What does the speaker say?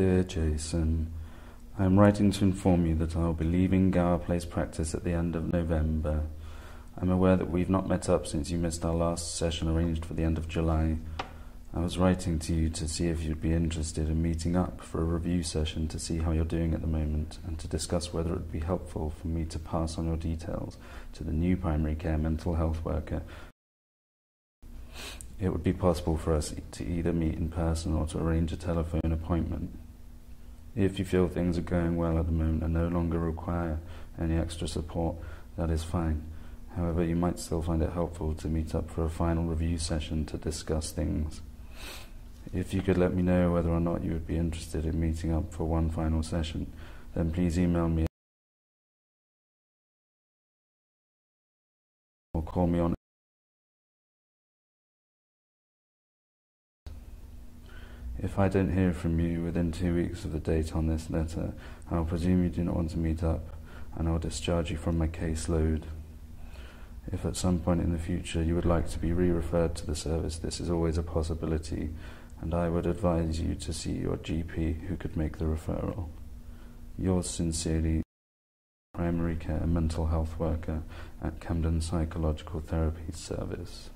Dear Jason, I am writing to inform you that I will be leaving Gower Place practice at the end of November. I'm aware that we've not met up since you missed our last session arranged for the end of July. I was writing to you to see if you'd be interested in meeting up for a review session to see how you're doing at the moment and to discuss whether it would be helpful for me to pass on your details to the new primary care mental health worker it would be possible for us to either meet in person or to arrange a telephone appointment. If you feel things are going well at the moment and no longer require any extra support, that is fine. However, you might still find it helpful to meet up for a final review session to discuss things. If you could let me know whether or not you would be interested in meeting up for one final session, then please email me or call me on If I don't hear from you within two weeks of the date on this letter, I'll presume you do not want to meet up, and I'll discharge you from my caseload. If at some point in the future you would like to be re-referred to the service, this is always a possibility, and I would advise you to see your GP who could make the referral. Yours sincerely, primary care and mental health worker at Camden Psychological Therapy Service.